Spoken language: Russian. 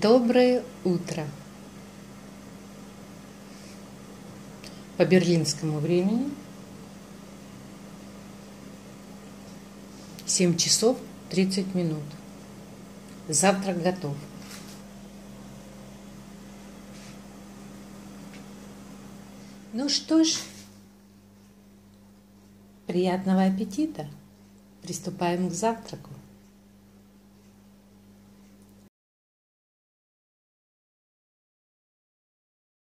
Доброе утро! По берлинскому времени 7 часов 30 минут. Завтрак готов. Ну что ж, приятного аппетита! Приступаем к завтраку.